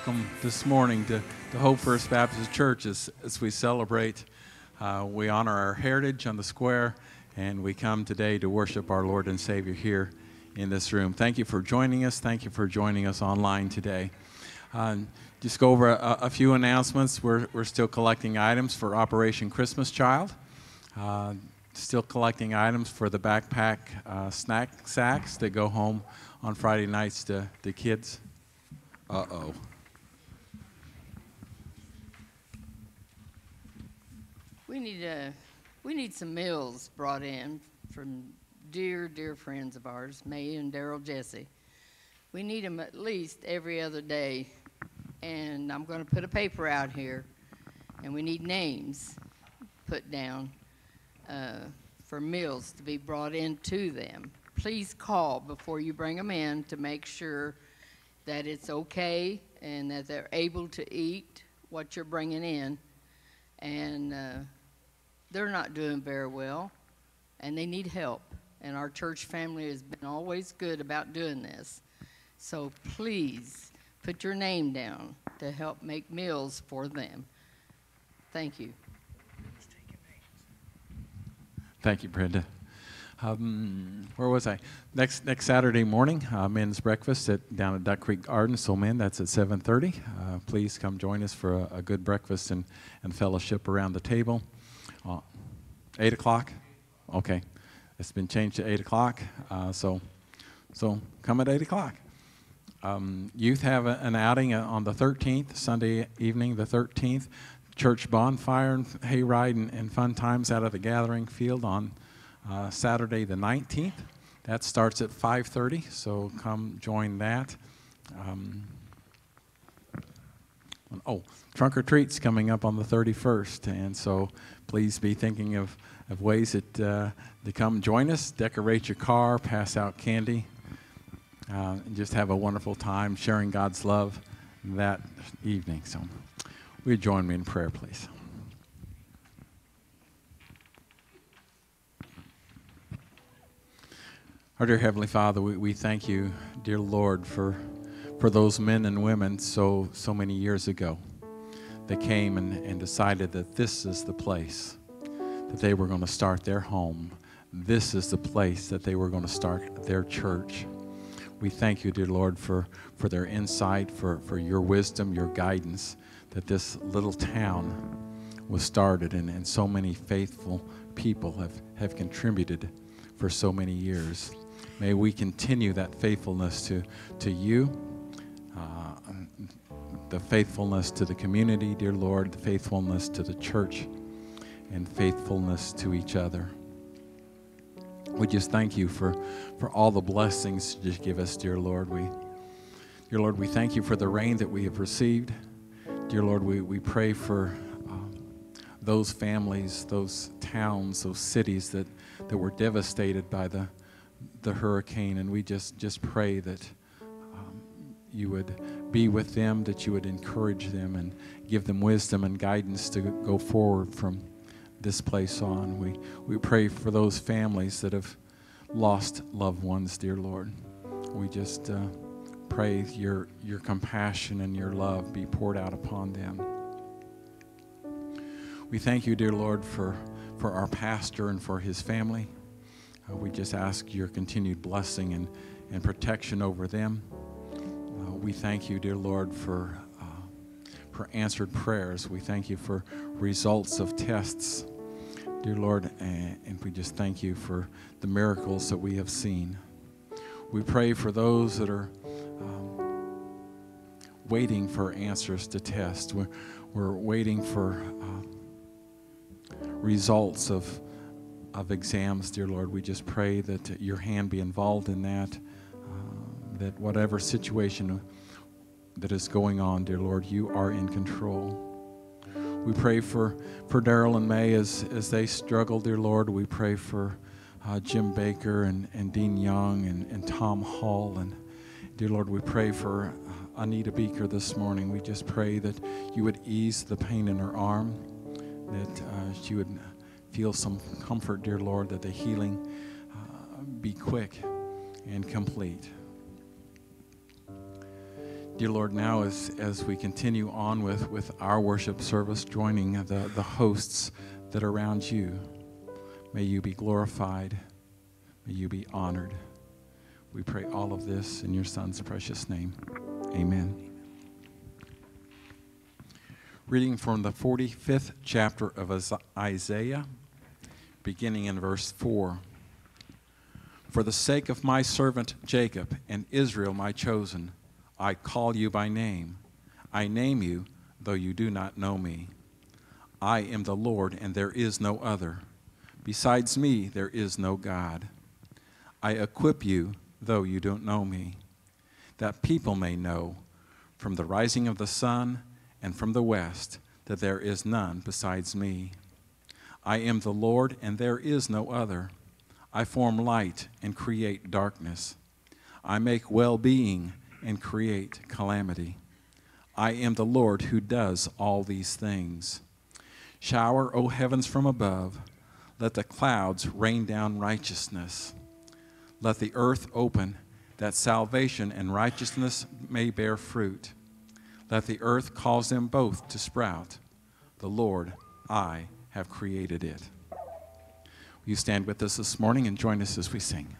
Welcome this morning to, to Hope First Baptist Church as, as we celebrate. Uh, we honor our heritage on the square, and we come today to worship our Lord and Savior here in this room. Thank you for joining us. Thank you for joining us online today. Uh, just go over a, a, few announcements. We're, we're still collecting items for Operation Christmas Child. Uh, still collecting items for the backpack uh, snack sacks that go home on Friday nights to the kids. Uh oh. We need a, uh, we need some meals brought in from dear, dear friends of ours, May and Daryl Jesse. We need them at least every other day, and I'm going to put a paper out here, and we need names put down uh, for meals to be brought in to them please call before you bring them in to make sure that it's okay and that they're able to eat what you're bringing in. And uh, they're not doing very well, and they need help. And our church family has been always good about doing this. So please put your name down to help make meals for them. Thank you. Thank you, Brenda. Um, where was I? Next next Saturday morning, uh, men's breakfast at down at Duck Creek Garden. So, men, that's at 7:30. Uh, please come join us for a, a, good breakfast and, and fellowship around the table. Uh, eight o'clock. Okay, it's been changed to eight o'clock. Uh, so, so come at eight o'clock. Um, youth have a, an outing uh, on the 13th, Sunday evening, the 13th. Church bonfire and hayride and, and fun times out of the gathering field on uh, Saturday the 19th. That starts at 5:30, so come join that. Um, oh, trunk or treats coming up on the 31st, and so please be thinking of, of ways that, uh, to come join us, decorate your car, pass out candy, uh, and just have a wonderful time sharing God's love that evening. So, will you join me in prayer, please? Our dear Heavenly Father, we, we thank you, dear Lord, for, for those men and women so, so many years ago that came and, and decided that this is the place that they were going to start their home. This is the place that they were going to start their church. We thank you, dear Lord, for, for their insight, for, for your wisdom, your guidance, that this little town was started and, and so many faithful people have, have contributed for so many years. May we continue that faithfulness to, to you, uh, the faithfulness to the community, dear Lord, the faithfulness to the church, and faithfulness to each other. We just thank you for, for all the blessings you just give us, dear Lord. We, dear Lord, we thank you for the rain that we have received. Dear Lord, we, we pray for um, those families, those towns, those cities that, that were devastated by the, the hurricane, and we just, just pray that you would be with them, that you would encourage them and give them wisdom and guidance to go forward from this place on. We, we pray for those families that have lost loved ones, dear Lord. We just uh, pray your, your compassion and your love be poured out upon them. We thank you, dear Lord, for, for our pastor and for his family. Uh, we just ask your continued blessing and, and protection over them. Uh, we thank you, dear Lord, for, uh, for answered prayers. We thank you for results of tests, dear Lord, and, and we just thank you for the miracles that we have seen. We pray for those that are um, waiting for answers to tests. We're, we're waiting for uh, results of of exams, dear Lord, we just pray that your hand be involved in that, that whatever situation that is going on, dear Lord, you are in control. We pray for, for Daryl and May as, as they struggle, dear Lord. We pray for uh, Jim Baker and, and Dean Young and, and Tom Hall. And dear Lord, we pray for uh, Anita Beaker this morning. We just pray that you would ease the pain in her arm, that uh, she would feel some comfort, dear Lord, that the healing uh, be quick and complete. Dear Lord, now as, as we continue on with, with our worship service, joining the, the hosts that are around you, may you be glorified. May you be honored. We pray all of this in your Son's precious name. Amen. Reading from the 45th chapter of Isaiah, beginning in verse 4. For the sake of my servant Jacob and Israel, my chosen, I call you by name. I name you, though you do not know me. I am the Lord, and there is no other. Besides me, there is no God. I equip you, though you don't know me, that people may know from the rising of the sun and from the west that there is none besides me. I am the Lord, and there is no other. I form light and create darkness. I make well being and create calamity. I am the Lord who does all these things. Shower, O heavens, from above. Let the clouds rain down righteousness. Let the earth open, that salvation and righteousness may bear fruit. Let the earth cause them both to sprout. The Lord, I have created it. Will you stand with us this morning and join us as we sing?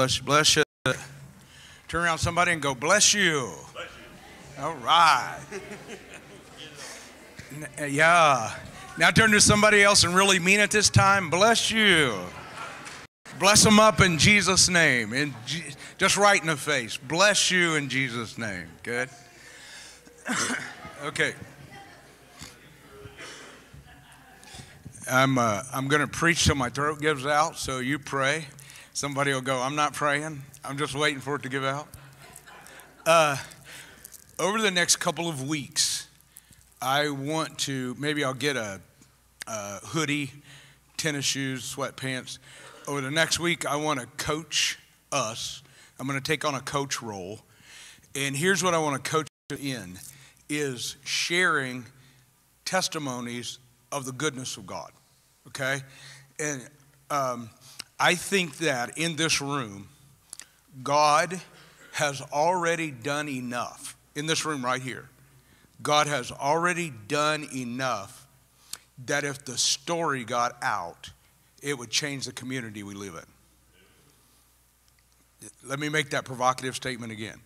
Bless you, bless you. Turn around somebody and go, bless you. All right. Yeah. Now turn to somebody else and really mean it this time. Bless you. Bless them up in Jesus' name. In Je- just right in the face. Bless you in Jesus' name. Good. okay. I'm, uh, I'm going to preach till my throat gives out, so you pray. Somebody will go, I'm not praying. I'm just waiting for it to give out. Uh, over the next couple of weeks, I want to, maybe I'll get a, a hoodie, tennis shoes, sweatpants. Over the next week, I want to coach us. I'm going to take on a coach role. And here's what I want to coach in is sharing testimonies of the goodness of God. Okay? And um, I think that in this room, God has already done enough. In this room right here, God has already done enough that if the story got out, it would change the community we live in. Let me make that provocative statement again.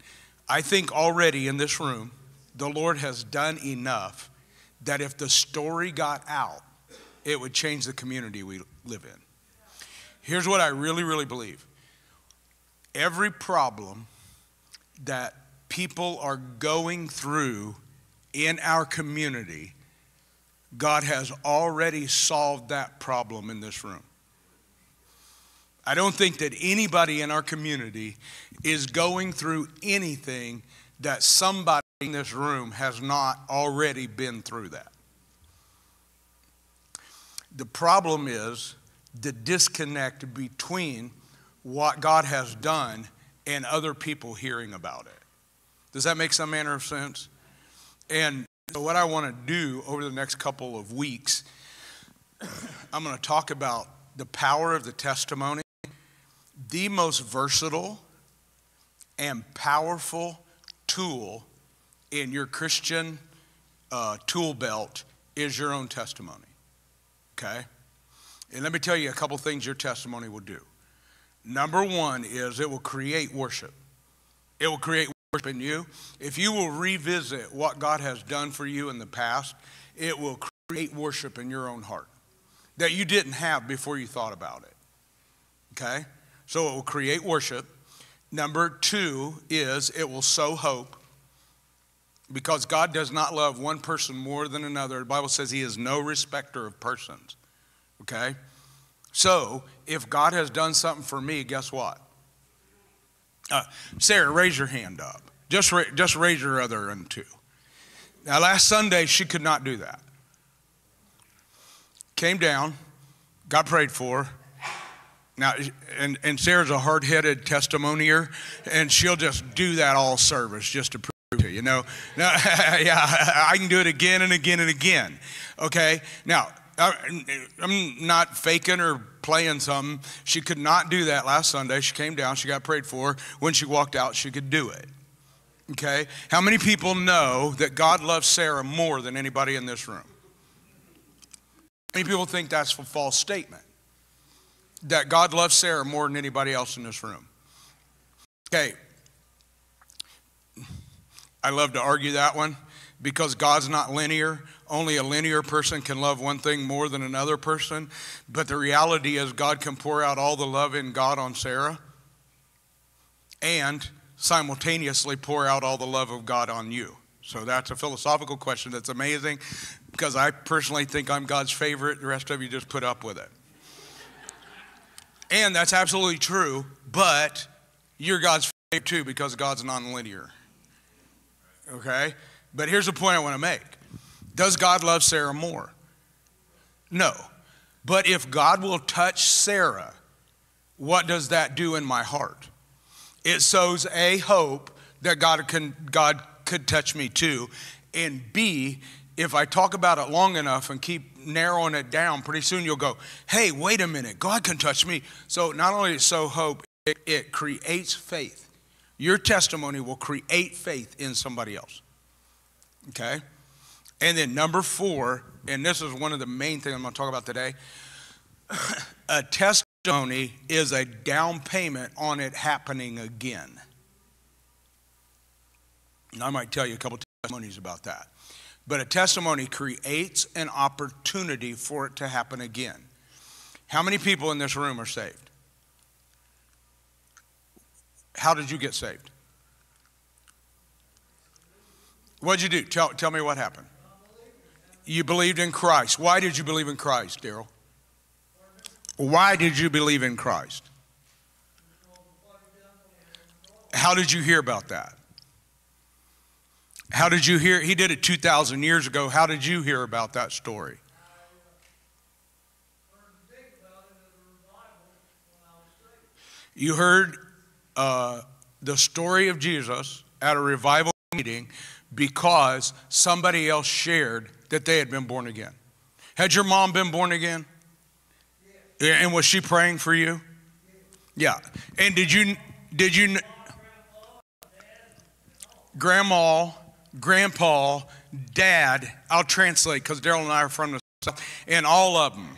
I think already in this room, the Lord has done enough that if the story got out, it would change the community we live in. Here's what I really, really believe every problem that people are going through in our community, God has already solved that problem in this room. I don't think that anybody in our community is going through anything that somebody in this room has not already been through that. The problem is the disconnect between what God has done and other people hearing about it. Does that make some manner of sense? And so what I want to do over the next couple of weeks, I'm going to talk about the power of the testimony, the most versatile and powerful tool in your Christian uh, tool belt is your own testimony. Okay? And let me tell you a couple things your testimony will do. Number one is it will create worship. It will create worship in you. If you will revisit what God has done for you in the past, it will create worship in your own heart that you didn't have before you thought about it. Okay? So it will create worship. Number two is it will sow hope because God does not love one person more than another. The Bible says He is no respecter of persons. Okay? So, if God has done something for me, guess what? Uh, Sarah, raise your hand up. Just, ra- just raise your other one too. Now, last Sunday, she could not do that. Came down, got prayed for. Now, and, and Sarah's a hard headed testimonier, and she'll just do that all service just to prove to you. know, now, yeah, I can do it again and again and again. Okay? Now, I'm not faking or playing something. She could not do that last Sunday. She came down, she got prayed for. When she walked out, she could do it. Okay? How many people know that God loves Sarah more than anybody in this room? Many people think that's a false statement. That God loves Sarah more than anybody else in this room. Okay. I love to argue that one because God's not linear. Only a linear person can love one thing more than another person. But the reality is, God can pour out all the love in God on Sarah and simultaneously pour out all the love of God on you. So that's a philosophical question that's amazing because I personally think I'm God's favorite. The rest of you just put up with it. And that's absolutely true, but you're God's favorite too because God's nonlinear. Okay? But here's the point I want to make Does God love Sarah more? No. But if God will touch Sarah, what does that do in my heart? It sows a hope that God can God could touch me too. And B, if I talk about it long enough and keep narrowing it down, pretty soon you'll go, hey, wait a minute, God can touch me. So not only does it sow hope, it, it creates faith. Your testimony will create faith in somebody else. Okay? And then number four, and this is one of the main things I'm going to talk about today a testimony is a down payment on it happening again. And I might tell you a couple testimonies about that. But a testimony creates an opportunity for it to happen again. How many people in this room are saved? How did you get saved? What'd you do? Tell, tell me what happened. You believed in Christ. Why did you believe in Christ, Daryl? Why did you believe in Christ? How did you hear about that? How did you hear? He did it 2,000 years ago. How did you hear about that story? You heard uh, the story of Jesus at a revival meeting because somebody else shared that they had been born again. Had your mom been born again? Yeah. And was she praying for you? Yeah. And did you did you grandma, grandpa, dad, I'll translate because Daryl and I are from the south, and all of them.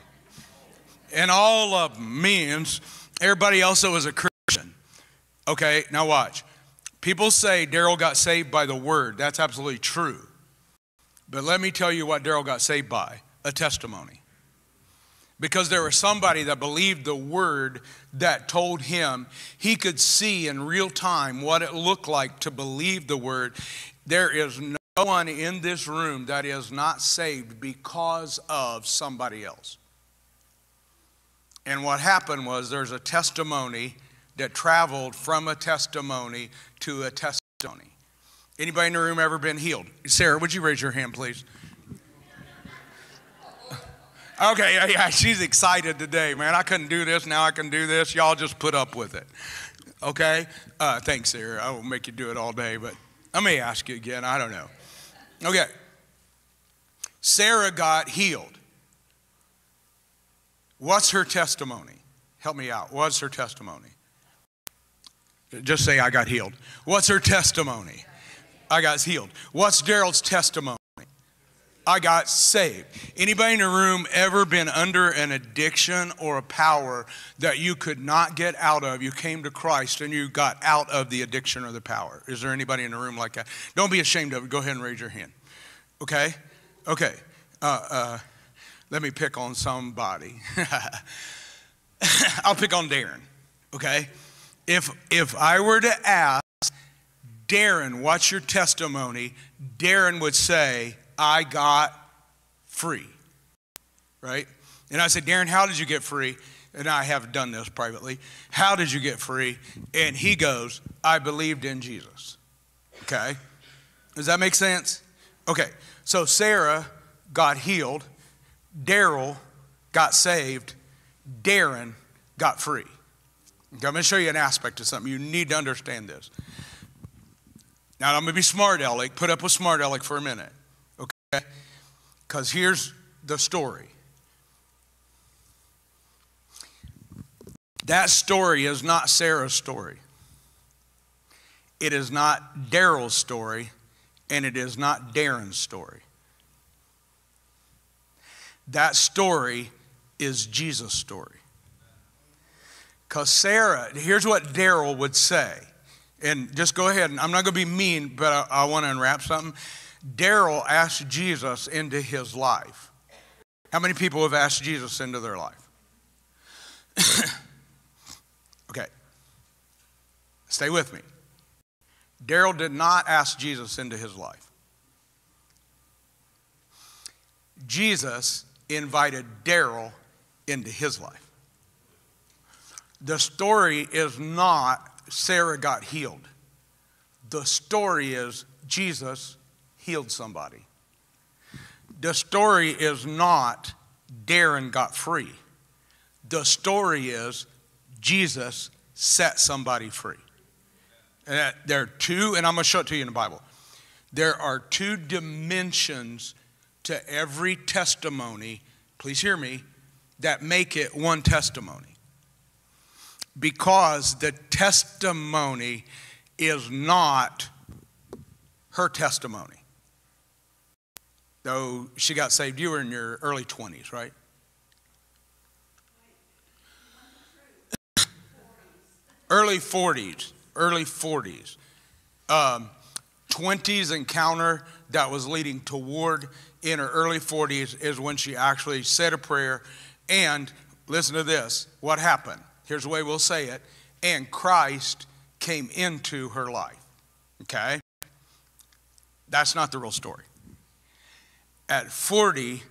And all of them means everybody else that was a Christian. Okay, now watch. People say Daryl got saved by the word. That's absolutely true. But let me tell you what Daryl got saved by a testimony. Because there was somebody that believed the word that told him he could see in real time what it looked like to believe the word. There is no one in this room that is not saved because of somebody else. And what happened was there's a testimony that traveled from a testimony to a testimony. Anybody in the room ever been healed? Sarah, would you raise your hand, please? Okay, yeah, yeah, she's excited today, man. I couldn't do this, now I can do this. Y'all just put up with it. Okay? Uh, thanks, Sarah. I won't make you do it all day, but I may ask you again. I don't know. Okay. Sarah got healed. What's her testimony? Help me out. What's her testimony? Just say, I got healed. What's her testimony? I got healed. What's Daryl's testimony? I got saved. Anybody in the room ever been under an addiction or a power that you could not get out of? You came to Christ and you got out of the addiction or the power. Is there anybody in the room like that? Don't be ashamed of it. Go ahead and raise your hand. Okay? Okay. Uh, uh, let me pick on somebody. I'll pick on Darren. Okay? If if I were to ask Darren, what's your testimony? Darren would say, I got free. Right? And I said, Darren, how did you get free? And I have done this privately. How did you get free? And he goes, I believed in Jesus. Okay? Does that make sense? Okay. So Sarah got healed, Daryl got saved, Darren got free. Okay, I'm going to show you an aspect of something. You need to understand this. Now, I'm going to be smart Alec. Put up with smart Alec, for a minute. Okay? Because here's the story. That story is not Sarah's story. It is not Daryl's story, and it is not Darren's story. That story is Jesus' story. Because Sarah, here's what Daryl would say. And just go ahead, and I'm not going to be mean, but I, I want to unwrap something. Daryl asked Jesus into his life. How many people have asked Jesus into their life? okay. Stay with me. Daryl did not ask Jesus into his life. Jesus invited Daryl into his life. The story is not Sarah got healed. The story is Jesus healed somebody. The story is not Darren got free. The story is Jesus set somebody free. And there are two, and I'm going to show it to you in the Bible. There are two dimensions to every testimony, please hear me, that make it one testimony. Because the testimony is not her testimony though she got saved, you were in your early 20s, right? early 40s, early 40s. Um, 20s encounter that was leading toward in her early 40s is when she actually said a prayer. And listen to this what happened? Here's the way we'll say it. And Christ came into her life. Okay? That's not the real story at 40,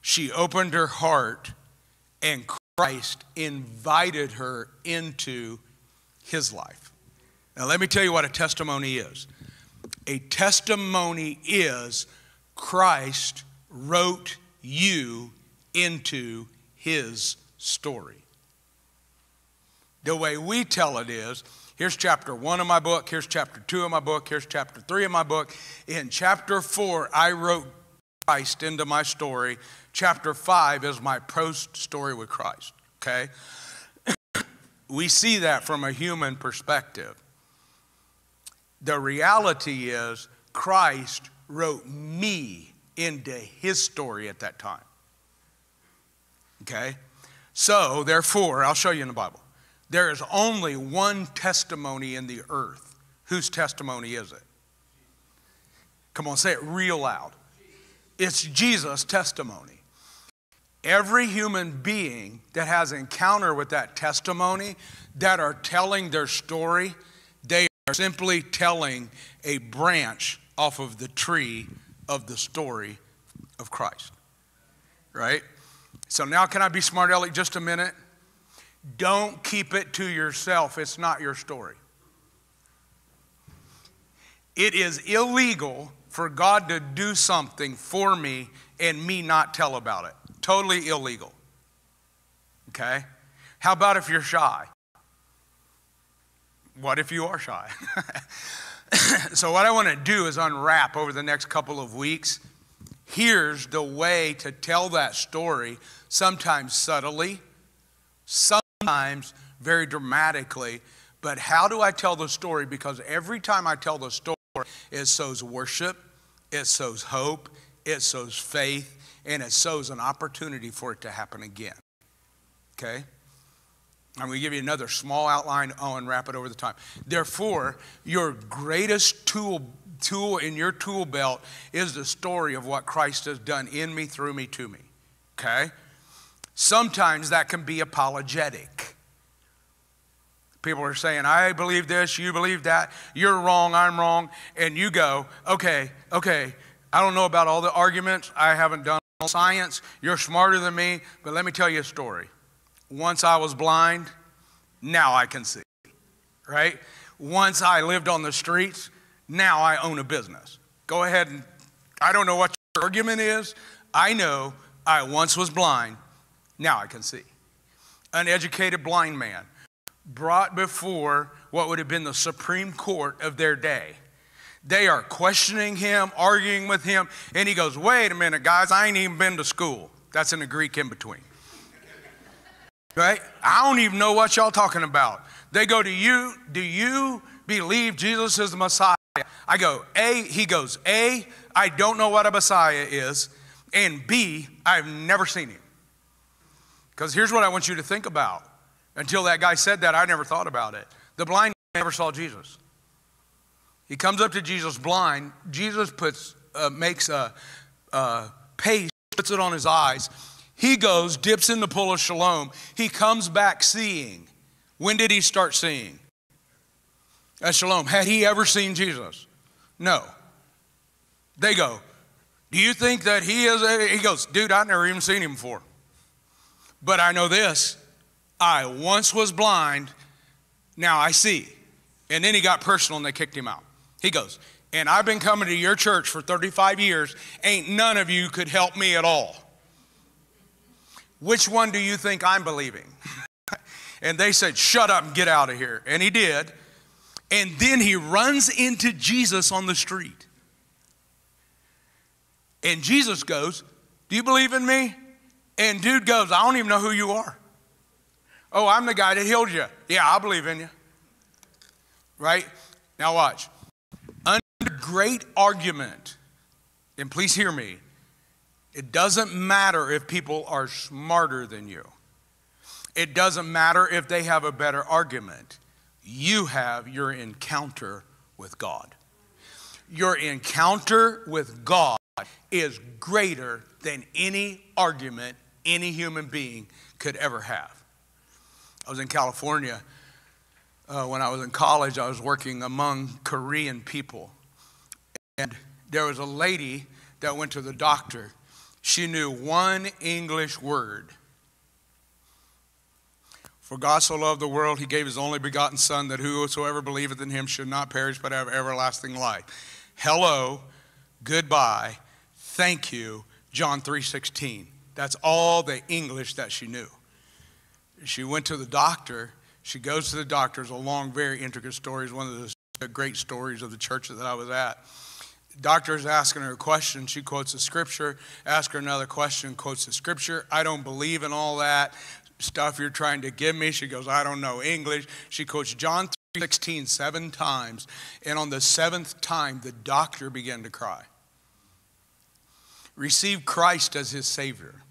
she opened her heart and Christ invited her into his life. Now, let me tell you what a testimony is. A testimony is Christ wrote you into his story. The way we tell it is here's chapter one of my book, here's chapter two of my book, here's chapter three of my book. In chapter four, I wrote Christ into my story. Chapter 5 is my post story with Christ, okay? we see that from a human perspective. The reality is, Christ wrote me into his story at that time. Okay? So, therefore, I'll show you in the Bible. There is only one testimony in the earth. Whose testimony is it? Come on, say it real loud. It's Jesus' testimony. Every human being that has encounter with that testimony, that are telling their story, they are simply telling a branch off of the tree of the story of Christ. Right? So now, can I be smart, Ellie, just a minute? Don't keep it to yourself. It's not your story. It is illegal for God to do something for me and me not tell about it. Totally illegal. Okay? How about if you're shy? What if you are shy? so, what I want to do is unwrap over the next couple of weeks. Here's the way to tell that story, sometimes subtly, sometimes very dramatically. But how do I tell the story? Because every time I tell the story, it sows worship, it sows hope, it sows faith, and it sows an opportunity for it to happen again. Okay? I'm going to give you another small outline oh, and wrap it over the time. Therefore, your greatest tool, tool in your tool belt is the story of what Christ has done in me, through me, to me. Okay? Sometimes that can be apologetic. People are saying, I believe this, you believe that, you're wrong, I'm wrong. And you go, okay, okay, I don't know about all the arguments, I haven't done science, you're smarter than me, but let me tell you a story. Once I was blind, now I can see, right? Once I lived on the streets, now I own a business. Go ahead and, I don't know what your argument is. I know I once was blind, now I can see. An educated blind man brought before what would have been the Supreme Court of their day. They are questioning him, arguing with him, and he goes, Wait a minute, guys, I ain't even been to school. That's in the Greek in between. Right? I don't even know what y'all talking about. They go, Do you, do you believe Jesus is the Messiah? I go, A, he goes, A, I don't know what a Messiah is, and B, I've never seen him. Because here's what I want you to think about. Until that guy said that, I never thought about it. The blind never saw Jesus. He comes up to Jesus blind. Jesus puts, uh, makes a, a paste, puts it on his eyes. He goes, dips in the pool of Siloam. He comes back seeing. When did he start seeing? At Siloam. Had he ever seen Jesus? No. They go, Do you think that he is? A, he goes, Dude, I've never even seen him before. But I know this I once was blind, now I see. And then he got personal and they kicked him out. He goes, And I've been coming to your church for 35 years. Ain't none of you could help me at all. Which one do you think I'm believing? and they said, Shut up and get out of here. And he did. And then he runs into Jesus on the street. And Jesus goes, Do you believe in me? And dude goes, I don't even know who you are. Oh, I'm the guy that healed you. Yeah, I believe in you. Right? Now, watch. Under great argument, and please hear me, it doesn't matter if people are smarter than you. It doesn't matter if they have a better argument. You have your encounter with God. Your encounter with God is greater than any argument any human being could ever have. I was in California uh, when I was in college. I was working among Korean people. And there was a lady that went to the doctor she knew one English word. For God so loved the world, he gave his only begotten Son, that whosoever believeth in him should not perish but have everlasting life. Hello, goodbye, thank you, John 3:16. That's all the English that she knew. She went to the doctor. She goes to the doctor. It's a long, very intricate story. It's one of the great stories of the church that I was at doctor is asking her a question. She quotes a scripture. Ask her another question, quotes the scripture. I don't believe in all that stuff you're trying to give me. She goes, I don't know English. She quotes John 16 seven times. And on the seventh time, the doctor began to cry. Receive Christ as his Savior.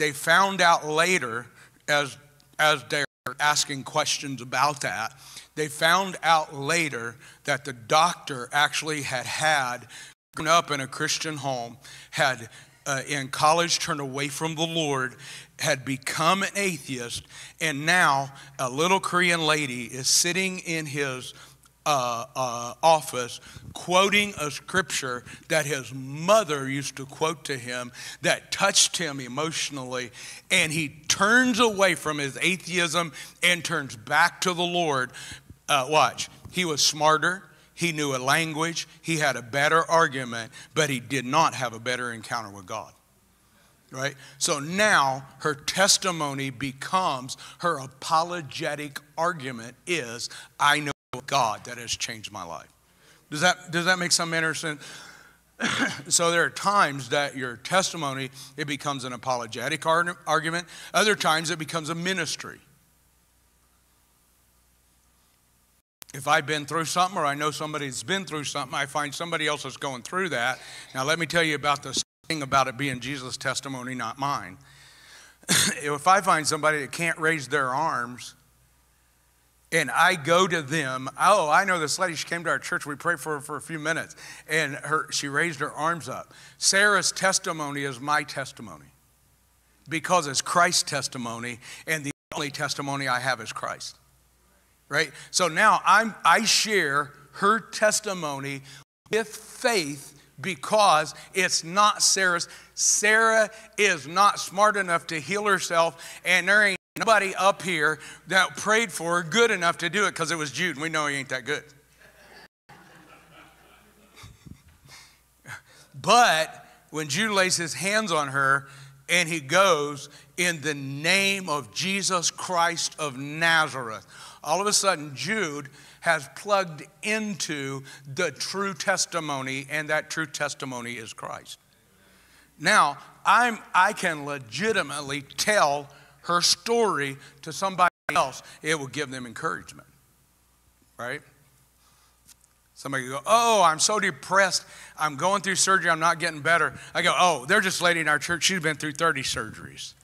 They found out later, as, as they're asking questions about that, they found out later that the doctor actually had had grown up in a Christian home, had uh, in college turned away from the Lord, had become an atheist, and now a little Korean lady is sitting in his uh, uh, office quoting a scripture that his mother used to quote to him that touched him emotionally. And he turns away from his atheism and turns back to the Lord. Uh, watch, he was smarter. He knew a language. He had a better argument, but he did not have a better encounter with God right? So now her testimony becomes her apologetic argument is, I know God that has changed my life. Does that, does that make some sense? so there are times that your testimony it becomes an apologetic argument other times it becomes a ministry if i've been through something or i know somebody's been through something i find somebody else is going through that now let me tell you about this thing about it being jesus testimony not mine if i find somebody that can't raise their arms and I go to them. Oh, I know this lady. She came to our church. We prayed for her for a few minutes, and her, she raised her arms up. Sarah's testimony is my testimony because it's Christ's testimony, and the only testimony I have is Christ. Right? So now I'm, I share her testimony with faith because it's not Sarah's. Sarah is not smart enough to heal herself, and there ain't Nobody up here that prayed for her good enough to do it because it was Jude, and we know he ain't that good. but when Jude lays his hands on her and he goes in the name of Jesus Christ of Nazareth, all of a sudden Jude has plugged into the true testimony, and that true testimony is Christ. Now, I'm, I can legitimately tell her story to somebody else, it will give them encouragement. Right? Somebody go, Oh, I'm so depressed. I'm going through surgery. I'm not getting better. I go, Oh, there's this lady in our church. She's been through 30 surgeries.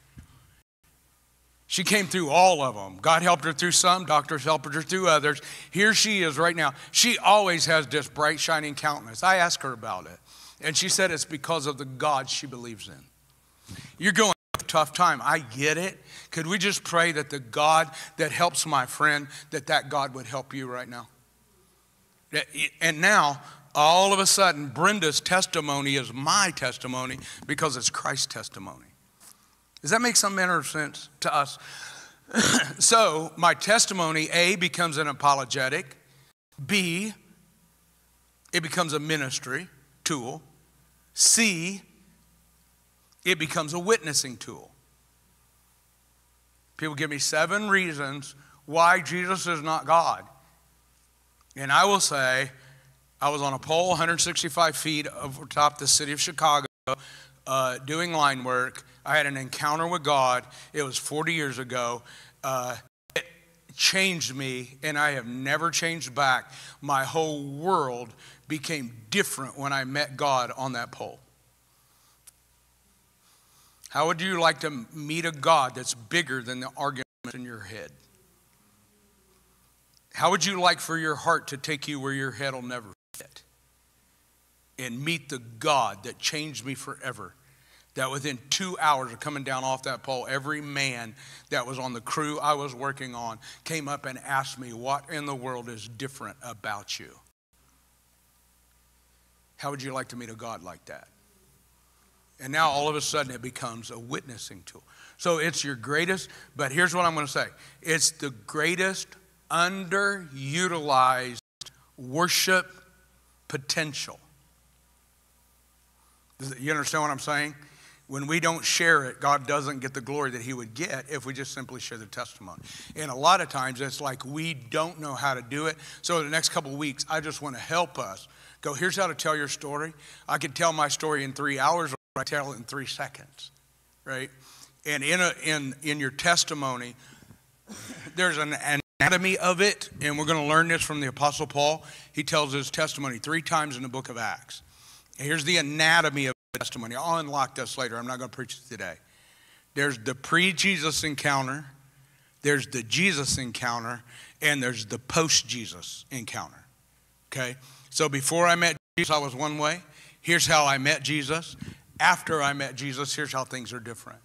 She came through all of them. God helped her through some, doctors helped her through others. Here she is right now. She always has this bright, shining countenance. I asked her about it, and she said it's because of the God she believes in. You're going tough time. I get it. Could we just pray that the God that helps my friend, that that God would help you right now? And now, all of a sudden, Brenda's testimony is my testimony because it's Christ's testimony. Does that make some manner of sense to us? so, my testimony, A, becomes an apologetic. B, it becomes a ministry tool. C, it becomes a witnessing tool. People give me seven reasons why Jesus is not God. And I will say, I was on a pole 165 feet over top the city of Chicago uh, doing line work. I had an encounter with God. It was 40 years ago. Uh, it changed me, and I have never changed back. My whole world became different when I met God on that pole. How would you like to meet a God that's bigger than the argument in your head? How would you like for your heart to take you where your head will never fit? And meet the God that changed me forever. That within two hours of coming down off that pole, every man that was on the crew I was working on came up and asked me, What in the world is different about you? How would you like to meet a God like that? And now all of a sudden it becomes a witnessing tool. So it's your greatest, but here's what I'm going to say it's the greatest underutilized worship potential. You understand what I'm saying? When we don't share it, God doesn't get the glory that He would get if we just simply share the testimony. And a lot of times it's like we don't know how to do it. So, the next couple weeks, I just want to help us go, here's how to tell your story. I could tell my story in three hours I tell in three seconds, right? And in, a, in, in your testimony, there's an anatomy of it, and we're going to learn this from the Apostle Paul. He tells his testimony three times in the book of Acts. here's the anatomy of the testimony. I'll unlock this later. I'm not going to preach it today. There's the pre Jesus encounter, there's the Jesus encounter, and there's the post Jesus encounter. Okay? So before I met Jesus, I was one way. Here's how I met Jesus after I met Jesus, here's how things are different.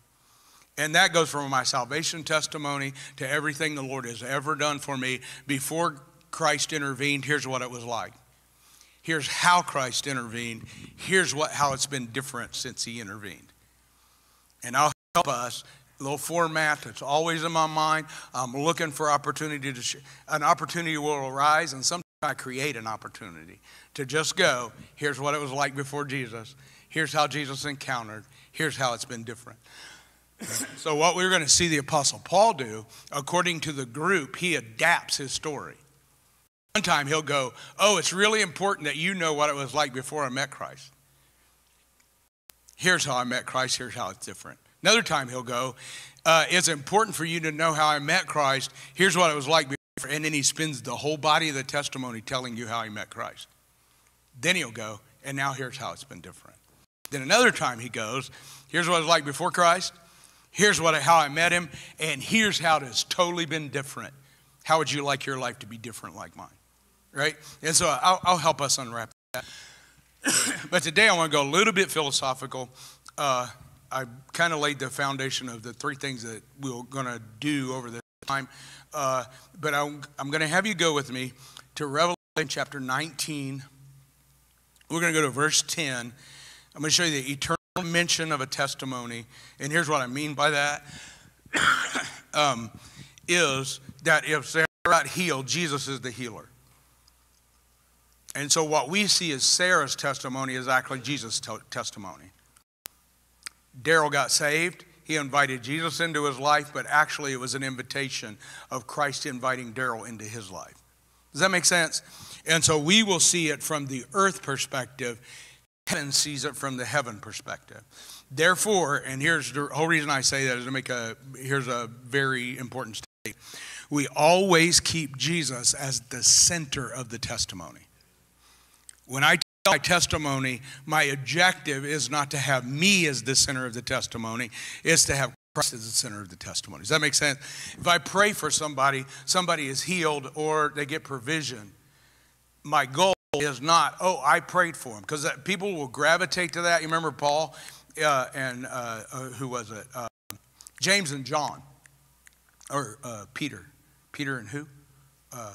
And that goes from my salvation testimony to everything the Lord has ever done for me. Before Christ intervened, here's what it was like. Here's how Christ intervened. Here's what, how it's been different since he intervened. And I'll help us. Little format that's always in my mind. I'm looking for opportunity to. An opportunity will arise, and sometimes I create an opportunity to just go, here's what it was like before Jesus. Here's how Jesus encountered. Here's how it's been different. so, what we're going to see the Apostle Paul do, according to the group, he adapts his story. One time he'll go, Oh, it's really important that you know what it was like before I met Christ. Here's how I met Christ. Here's how it's different. Another time he'll go, uh, It's important for you to know how I met Christ. Here's what it was like before. And then he spends the whole body of the testimony telling you how he met Christ. Then he'll go, And now here's how it's been different. Then another time he goes, Here's what it was like before Christ. Here's what, how I met him. And here's how it has totally been different. How would you like your life to be different like mine? Right? And so I'll, I'll help us unwrap that. but today I want to go a little bit philosophical. Uh, I kind of laid the foundation of the three things that we're going to do over this time. Uh, but I'm, I'm going to have you go with me to Revelation chapter 19. We're going to go to verse 10. I'm going to show you the eternal mention of a testimony. And here's what I mean by that um, is that if they're not healed, Jesus is the healer. And so what we see as Sarah's testimony is actually Jesus' testimony. Daryl got saved. He invited Jesus into his life, but actually it was an invitation of Christ inviting Daryl into his life. Does that make sense? And so we will see it from the earth perspective. Heaven sees it from the heaven perspective. Therefore, and here's the whole reason I say that is to make a here's a very important statement. We always keep Jesus as the center of the testimony. When I tell my testimony, my objective is not to have me as the center of the testimony, it's to have Christ as the center of the testimony. Does that make sense? If I pray for somebody, somebody is healed or they get provision, my goal is not, oh, I prayed for him. Because people will gravitate to that. You remember Paul uh, and uh, uh, who was it? Uh, James and John, or uh, Peter. Peter and who? Uh,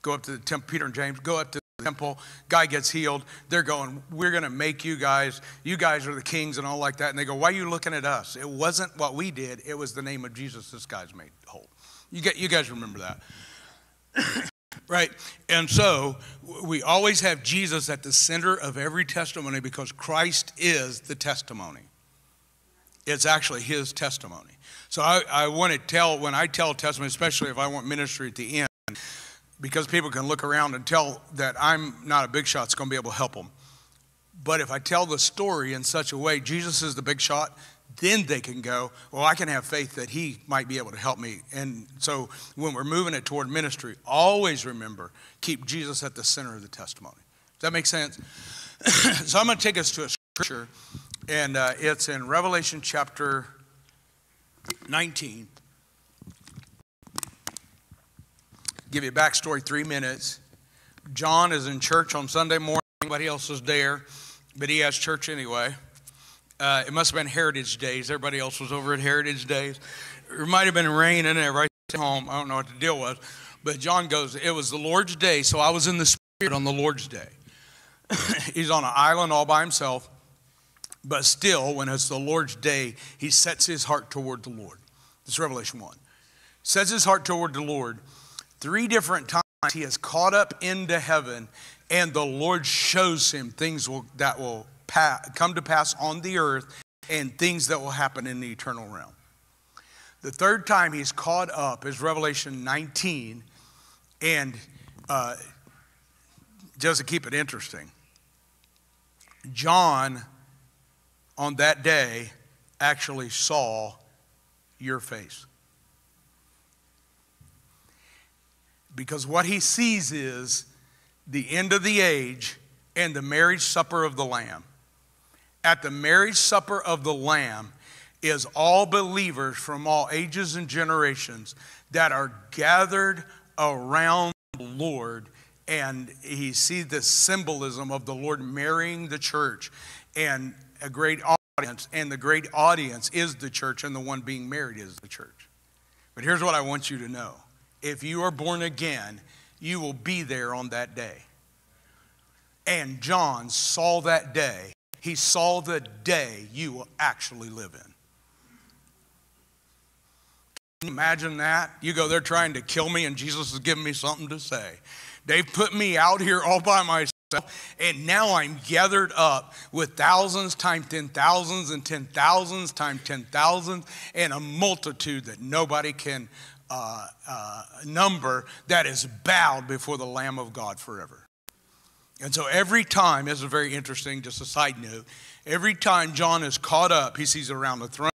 go up to the temple, Peter and James, go up to the temple, guy gets healed. They're going, We're going to make you guys, you guys are the kings and all like that. And they go, Why are you looking at us? It wasn't what we did, it was the name of Jesus this guy's made whole. You, get, you guys remember that. Right? And so we always have Jesus at the center of every testimony because Christ is the testimony. It's actually his testimony. So I, I want to tell, when I tell testimony, especially if I want ministry at the end, because people can look around and tell that I'm not a big shot, it's going to be able to help them. But if I tell the story in such a way, Jesus is the big shot, then they can go, well, I can have faith that he might be able to help me. And so when we're moving it toward ministry, always remember, keep Jesus at the center of the testimony. Does that make sense? so I'm going to take us to a scripture, and uh, it's in Revelation chapter 19. Give you a backstory, three minutes. John is in church on Sunday morning. Nobody else is there, but he has church anyway. Uh, it must have been Heritage Days. Everybody else was over at Heritage Days. It might have been raining there right home. I don't know what the deal was. But John goes, It was the Lord's day, so I was in the Spirit on the Lord's day. He's on an island all by himself. But still, when it's the Lord's day, he sets his heart toward the Lord. This is Revelation 1. Sets his heart toward the Lord Three different times he is caught up into heaven, and the Lord shows him things will, that will come to pass on the earth and things that will happen in the eternal realm. The third time he's caught up is Revelation 19, and uh, just to keep it interesting, John on that day actually saw your face. Because what he sees is the end of the age and the marriage supper of the Lamb. At the marriage supper of the Lamb is all believers from all ages and generations that are gathered around the Lord. And he sees the symbolism of the Lord marrying the church and a great audience. And the great audience is the church, and the one being married is the church. But here's what I want you to know if you are born again, you will be there on that day. And John saw that day. He saw the day you will actually live in. Can you imagine that? You go, they're trying to kill me, and Jesus is giving me something to say. They've put me out here all by myself, and now I'm gathered up with thousands times ten thousands and ten thousands times ten thousands, and a multitude that nobody can uh, uh, number that is bowed before the Lamb of God forever. And so every time, this is very interesting, just a side note, every time John is caught up, he sees around the throne,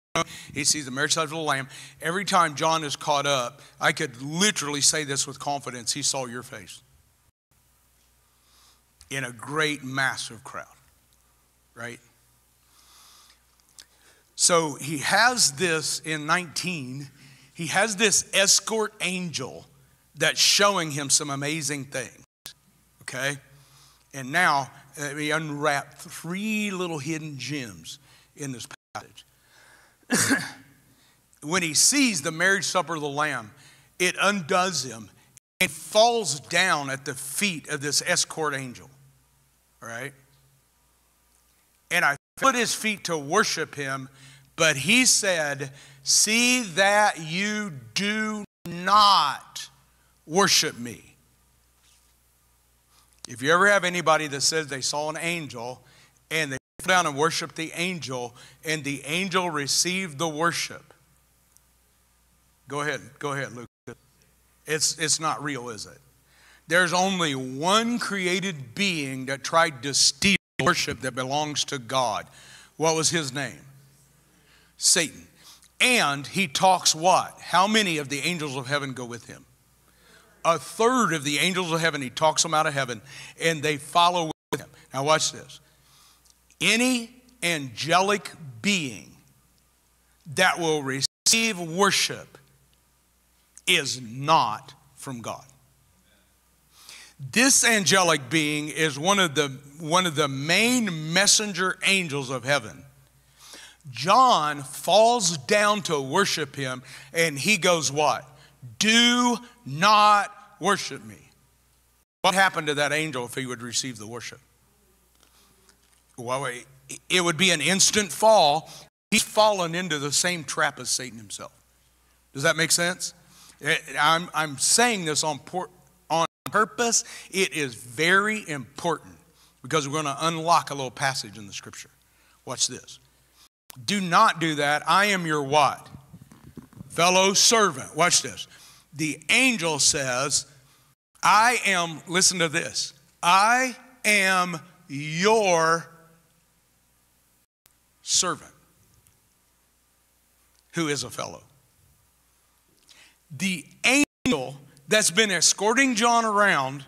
he sees the marriage of the Lamb. Every time John is caught up, I could literally say this with confidence he saw your face in a great, massive crowd, right? So he has this in 19, he has this escort angel that's showing him some amazing things, okay? And now uh, we unwrap three little hidden gems in this passage. when he sees the marriage supper of the Lamb, it undoes him and falls down at the feet of this escort angel. All right? And I put his feet to worship him, but he said, See that you do not worship me. If you ever have anybody that says they saw an angel and they fell down and worshiped the angel and the angel received the worship, go ahead, go ahead, Luke. It's, it's not real, is it? There's only one created being that tried to steal worship that belongs to God. What was his name? Satan. And he talks what? How many of the angels of heaven go with him? A third of the angels of heaven, he talks them out of heaven, and they follow with him. Now, watch this. Any angelic being that will receive worship is not from God. This angelic being is one of the, one of the main messenger angels of heaven. John falls down to worship him, and he goes, What? Do not worship me. What happened to that angel if he would receive the worship? Well, it would be an instant fall. He's fallen into the same trap as Satan himself. Does that make sense? Eh, I'm, I'm saying this on, on purpose. It is very important because we're going to unlock a little passage in the scripture. Watch this. Do not do that. I am your what? Fellow servant. Watch this the angel says, I am, listen to this, I am your servant who is a fellow. The angel that's been escorting John around,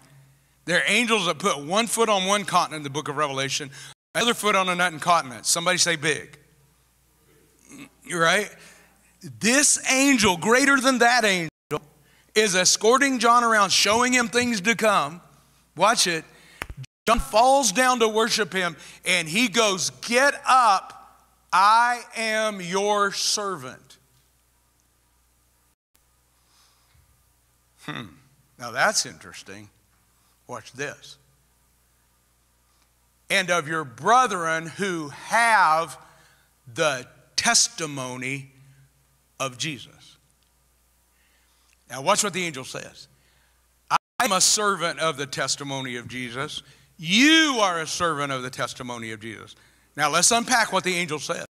they're angels that put one foot on one continent in the book of Revelation, other foot on another continent. Somebody say big. You're right? This angel, greater than that angel, is escorting John around, showing him things to come. Watch it. John falls down to worship him, and he goes, Get up, I am your servant. Hmm, now that's interesting. Watch this. And of your brethren who have the testimony of Jesus. Now, watch what the angel says I'm a servant of the testimony of Jesus. You are a servant of the testimony of Jesus. Now, let's unpack what the angel says.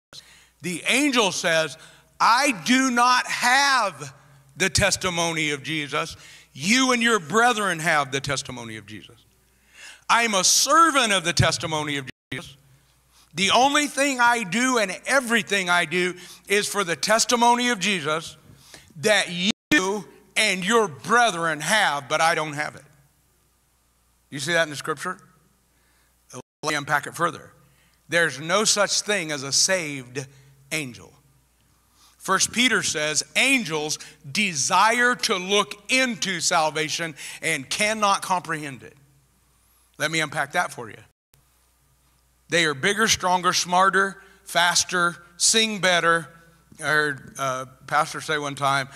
The angel says, I do not have the testimony of Jesus. You and your brethren have the testimony of Jesus. I'm a servant of the testimony of Jesus. The only thing I do and everything I do is for the testimony of Jesus that you and your brethren have, but I don't have it. You see that in the scripture? Let me unpack it further. There's no such thing as a saved angel. First Peter says angels desire to look into salvation and cannot comprehend it. Let me unpack that for you. They are bigger, stronger, smarter, faster, sing better. I heard uh, pastor say one time,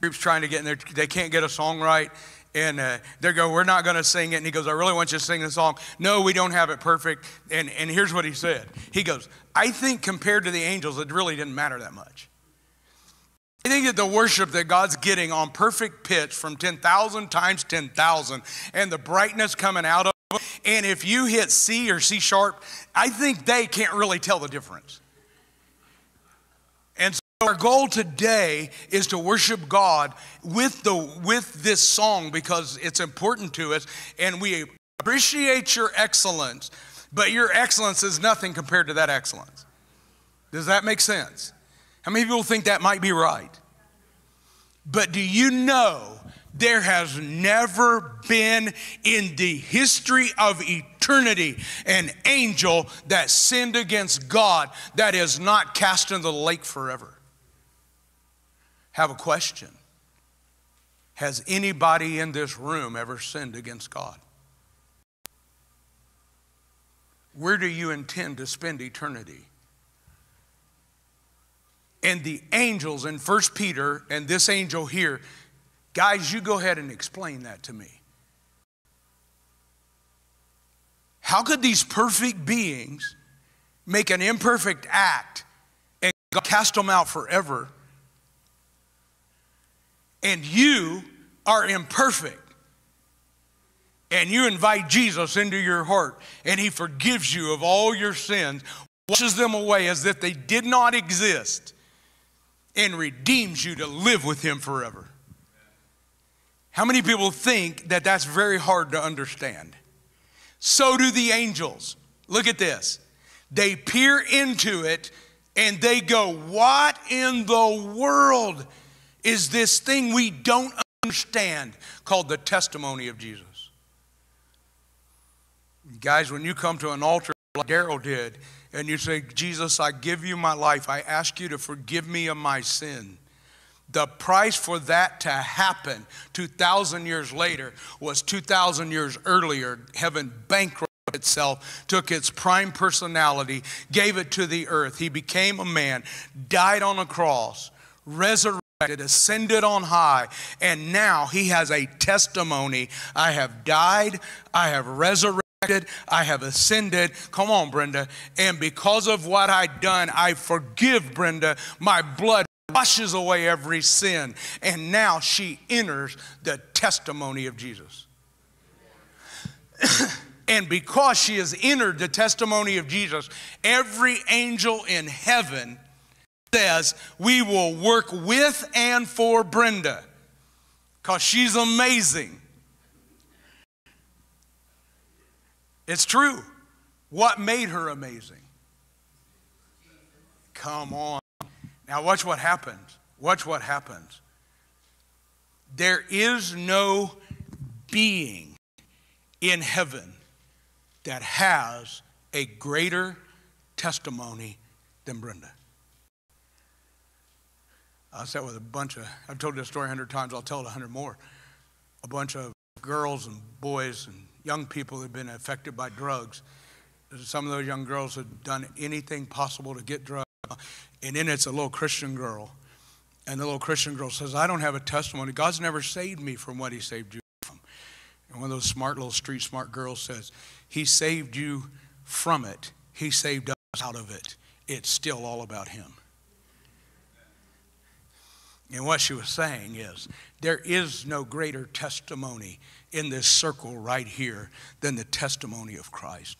Groups trying to get in there, they can't get a song right. And uh, they go, We're not going to sing it. And he goes, I really want you to sing the song. No, we don't have it perfect. And, and here's what he said He goes, I think compared to the angels, it really didn't matter that much. I think that the worship that God's getting on perfect pitch from 10,000 times 10,000 and the brightness coming out of it, and if you hit C or C sharp, I think they can't really tell the difference. Our goal today is to worship God with, the, with this song because it's important to us and we appreciate your excellence, but your excellence is nothing compared to that excellence. Does that make sense? How many people think that might be right? But do you know there has never been in the history of eternity an angel that sinned against God that is not cast into the lake forever? Have a question. Has anybody in this room ever sinned against God? Where do you intend to spend eternity? And the angels in 1 Peter and this angel here, guys, you go ahead and explain that to me. How could these perfect beings make an imperfect act and God cast them out forever? And you are imperfect. And you invite Jesus into your heart, and He forgives you of all your sins, washes them away as if they did not exist and redeems you to live with Him forever. How many people think that that's very hard to understand? So do the angels. Look at this. They peer into it and they go, What in the world is this thing we don't understand called the testimony of Jesus? Guys, when you come to an altar like Daryl did, and you say, Jesus, I give you my life. I ask you to forgive me of my sin. The price for that to happen 2,000 years later was 2,000 years earlier. Heaven bankrupted itself, took its prime personality, gave it to the earth. He became a man, died on a cross, resurrected, ascended on high, and now he has a testimony. I have died, I have resurrected. I have ascended. Come on, Brenda. And because of what I've done, I forgive Brenda. My blood washes away every sin. And now she enters the testimony of Jesus. and because she has entered the testimony of Jesus, every angel in heaven says, We will work with and for Brenda because she's amazing. It's true. What made her amazing? Come on. Now, watch what happens. Watch what happens. There is no being in heaven that has a greater testimony than Brenda. I sat with a bunch of, I've told this story a hundred times, I'll tell it a hundred more. A bunch of girls and boys and young people that had been affected by drugs. Some of those young girls had done anything possible to get drugs. And then it's a little Christian girl. And the little Christian girl says, I don't have a testimony. God's never saved me from what He saved you from. And one of those smart little street smart girls says, He saved you from it, He saved us out of it. It's still all about Him. And what she was saying is, there is no greater testimony in this circle right here than the testimony of Christ.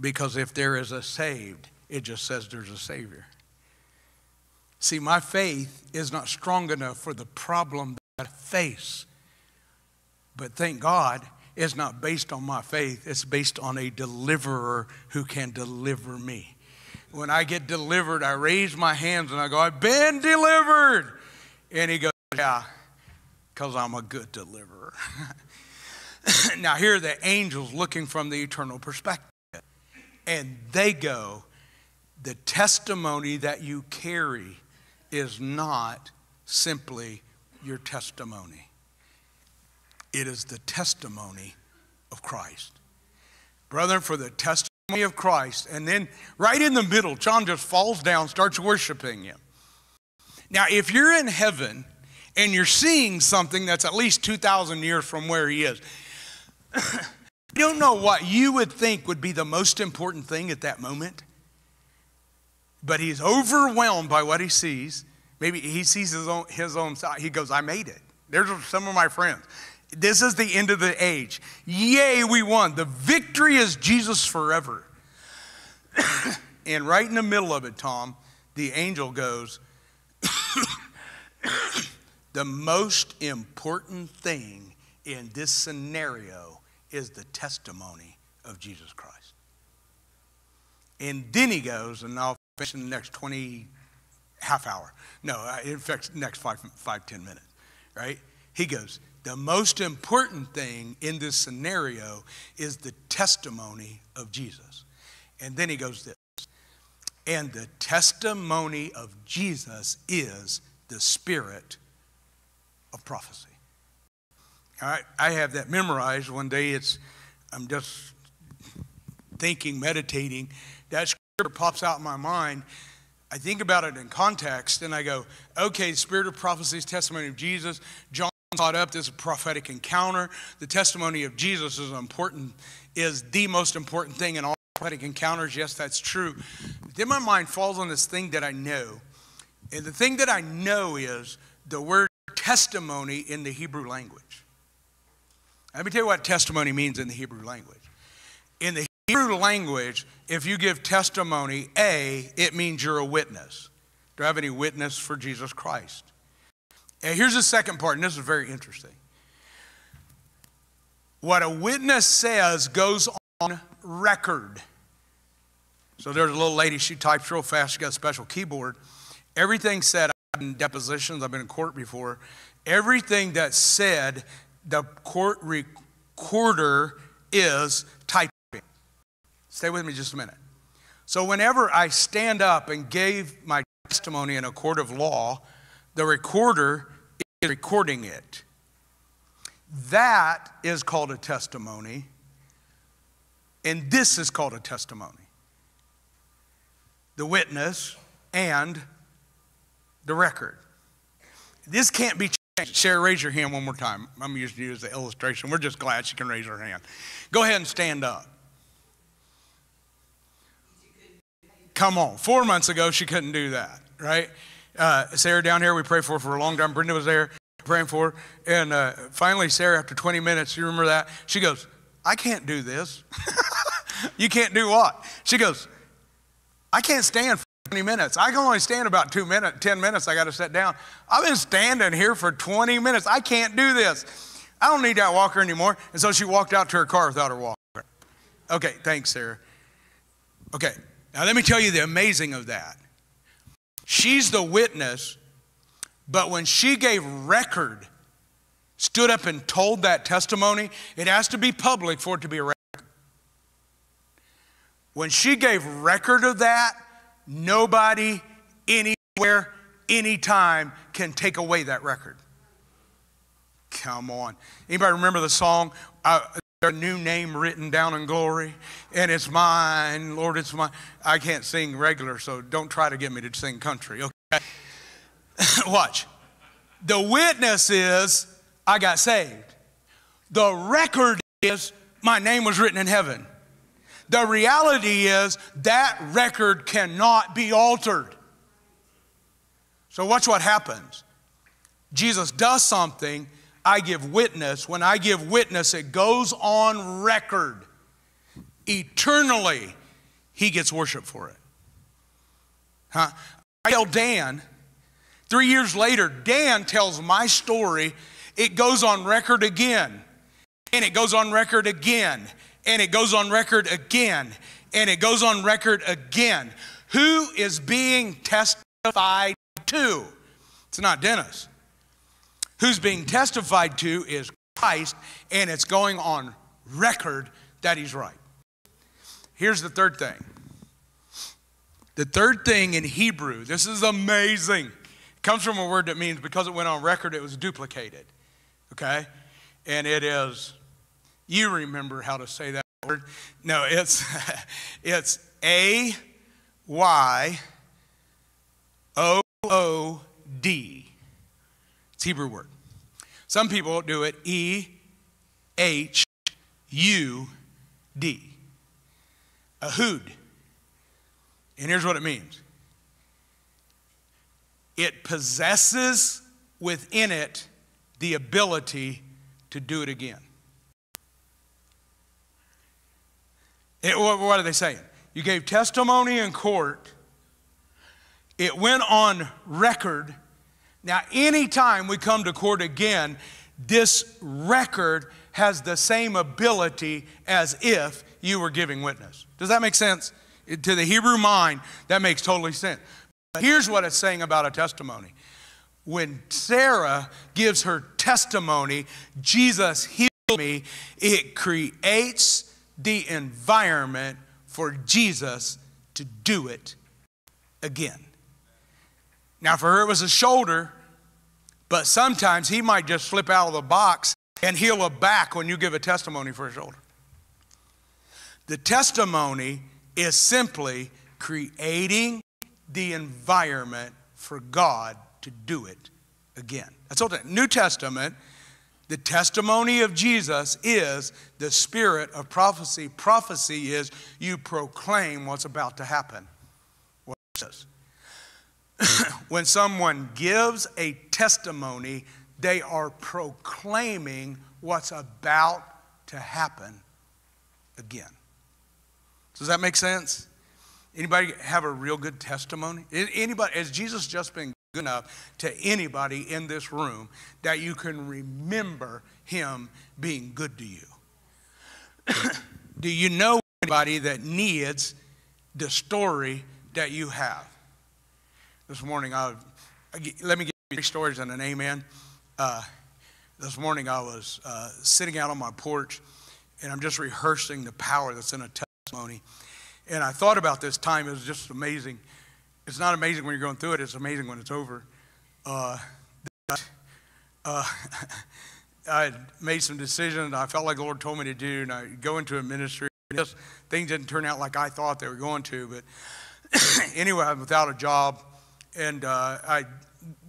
Because if there is a saved, it just says there's a Savior. See, my faith is not strong enough for the problem that I face. But thank God, it's not based on my faith, it's based on a deliverer who can deliver me. When I get delivered, I raise my hands and I go, I've been delivered. And he goes, Yeah, because I'm a good deliverer. now, here are the angels looking from the eternal perspective. And they go, the testimony that you carry is not simply your testimony, it is the testimony of Christ. Brethren, for the testimony of Christ. And then right in the middle, John just falls down, starts worshiping him. Now, if you're in heaven and you're seeing something that's at least 2,000 years from where he is, I don't know what you would think would be the most important thing at that moment, but he's overwhelmed by what he sees. Maybe he sees his own, his own side. He goes, I made it. There's some of my friends. This is the end of the age. Yay, we won. The victory is Jesus forever. and right in the middle of it, Tom, the angel goes, The most important thing in this scenario is the testimony of Jesus Christ. And then he goes, and I'll finish in the next 20, half hour. No, uh, in fact, next five, five, ten minutes, right? He goes, the most important thing in this scenario is the testimony of Jesus. And then he goes this, and the testimony of Jesus is the spirit of prophecy. All right, I have that memorized. One day it's, I'm just thinking, meditating. That scripture pops out in my mind. I think about it in context and I go, okay, spirit of prophecy is testimony of Jesus. John taught up this prophetic encounter. The testimony of Jesus is important, is the most important thing in all prophetic encounters. Yes, that's true. Then my mind falls on this thing that I know. And the thing that I know is the word testimony in the Hebrew language. Let me tell you what testimony means in the Hebrew language. In the Hebrew language, if you give testimony, A, it means you're a witness. Do I have any witness for Jesus Christ? And here's the second part, and this is very interesting. What a witness says goes on record. So there's a little lady, she types real fast, she got a special keyboard. Everything said, I've been in depositions, I've been in court before. Everything that said, the court recorder is typing. Stay with me just a minute. So whenever I stand up and gave my testimony in a court of law, the recorder is recording it. That is called a testimony, and this is called a testimony. The witness and the record. This can't be changed. Sarah, raise your hand one more time. I'm using you as the illustration. We're just glad she can raise her hand. Go ahead and stand up. Come on. Four months ago, she couldn't do that, right? Uh, Sarah down here, we prayed for for a long time. Brenda was there praying for her. And uh, finally, Sarah, after 20 minutes, you remember that? She goes, I can't do this. you can't do what? She goes, I can't stand for 20 minutes. I can only stand about two minutes, 10 minutes. I got to sit down. I've been standing here for 20 minutes. I can't do this. I don't need that walker anymore. And so she walked out to her car without her walker. Okay, thanks, Sarah. Okay, now let me tell you the amazing of that. She's the witness, but when she gave record, stood up and told that testimony, it has to be public for it to be a. When she gave record of that, nobody, anywhere, anytime can take away that record. Come on. Anybody remember the song? Uh, a new name written down in glory, and it's mine, Lord, it's mine. I can't sing regular, so don't try to get me to sing country, okay? Watch. The witness is, I got saved. The record is, my name was written in heaven. The reality is, that record cannot be altered. So, watch what happens. Jesus does something, I give witness. When I give witness, it goes on record. Eternally, he gets worship for it. Huh? I tell Dan, three years later, Dan tells my story. It goes on record again, and it goes on record again, and it goes on record again, and it goes on record again. Who is being testified to? It's not Dennis who's being testified to is Christ, and it's going on record that he's right. Here's the third thing. The third thing in Hebrew, this is amazing. It comes from a word that means because it went on record, it was duplicated. Okay? And it is, you remember how to say that word. No, it's it's A Y O O D. It's Hebrew word. Some people do it E H U D. Ehud. And here's what it means it possesses within it the ability to do it again. It, what, what are they saying? You gave testimony in court, it went on record now, anytime we come to court again, this record has the same ability as if you were giving witness. Does that make sense? To the Hebrew mind, that makes totally sense. But here's what it's saying about a testimony. When Sarah gives her testimony, Jesus healed me, it creates the environment for Jesus to do it again. Now, for her, it was a shoulder, but sometimes he might just slip out of the box and heal a back when you give a testimony for a shoulder. The testimony is simply creating the environment for God to do it again. That's all. New Testament, the testimony of Jesus is the spirit of prophecy. Prophecy is you proclaim what's about to happen. When someone gives a testimony, they are proclaiming what's about to happen again. Does that make sense? Anybody have a real good testimony? Anybody, has Jesus just been enough to anybody in this room that you can remember him being good to you? Do you know anybody that needs the story that you have? This morning, I, let me give you three stories and an amen. Uh, this morning, I was uh, sitting out on my porch and I'm just rehearsing the power that's in a testimony. And I thought about this time, it was just amazing. It's not amazing when you're going through it, it's amazing when it's over. Uh, uh, I made some decisions I felt like the Lord told me to do, and I go into a ministry. Just, things didn't turn out like I thought they were going to, but anyway, I'm without a job, and uh, I'd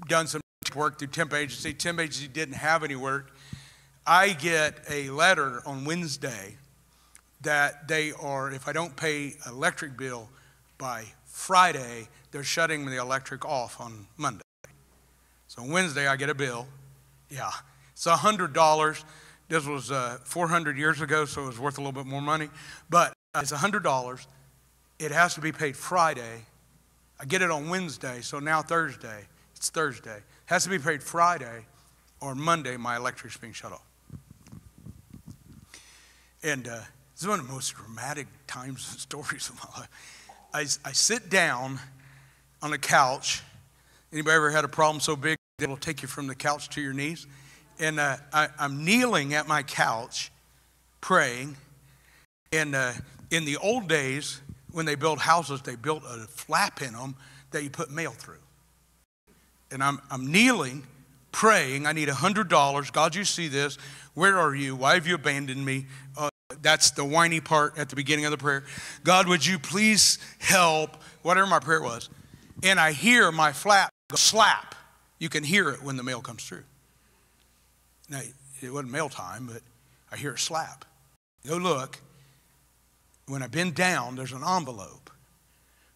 done some work through temp agency. Temp agency didn't have any work. I get a letter on Wednesday that they are, if I don't pay electric bill by Friday, they're shutting the electric off on Monday. So Wednesday, I get a bill. Yeah, it's $100. This was uh, 400 years ago, so it was worth a little bit more money. But it's $100. It has to be paid Friday. I get it on Wednesday, so now Thursday. It's Thursday. It has to be paid Friday or Monday, my electric's being shut off. And uh, this is one of the most dramatic times and stories of my life. I, I sit down on a couch. Anybody ever had a problem so big it'll take you from the couch to your knees? And uh, I, am kneeling at my couch praying. And uh, in the old days, when they built houses, they built a flap in them that you put mail through. And I'm, I'm kneeling, praying. I need $100. God, you see this. Where are you? Why have you abandoned me? Uh, that's the whiny part at the beginning of the prayer. God, would you please help? Whatever my prayer was. And I hear my flap go slap. You can hear it when the mail comes through. Now, it wasn't mail time, but I hear a slap. Go look. When I bend down, there's an envelope.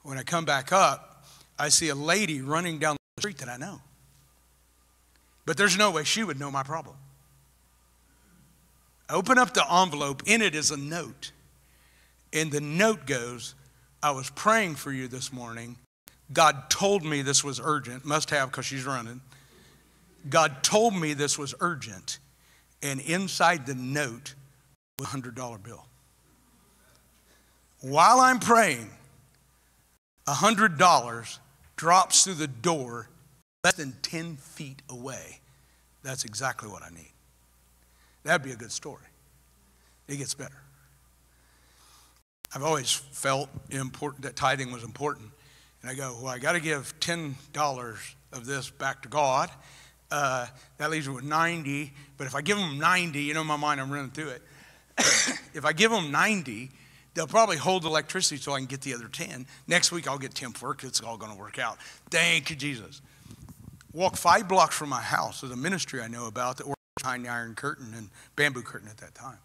When I come back up, I see a lady running down the street that I know. But there's no way she would know my problem. I open up the envelope, in it is a note. And the note goes, I was praying for you this morning. God told me this was urgent, must have because she's running. God told me this was urgent. And inside the note was a $100 bill. While I'm praying, a $100 drops through the door less than 10 feet away. That's exactly what I need. That'd be a good story. It gets better. I've always felt important that tithing was important. And I go, well, I got to give $10 of this back to God. Uh, that leaves me with 90. But if I give them 90, you know, in my mind, I'm running through it. if I give them 90, they'll probably hold electricity so I can get the other 10. Next week, I'll get 10 work. It's all going to work out. Thank you, Jesus. Walk five blocks from my house. There's a ministry I know about that works behind the iron curtain and bamboo curtain at that time.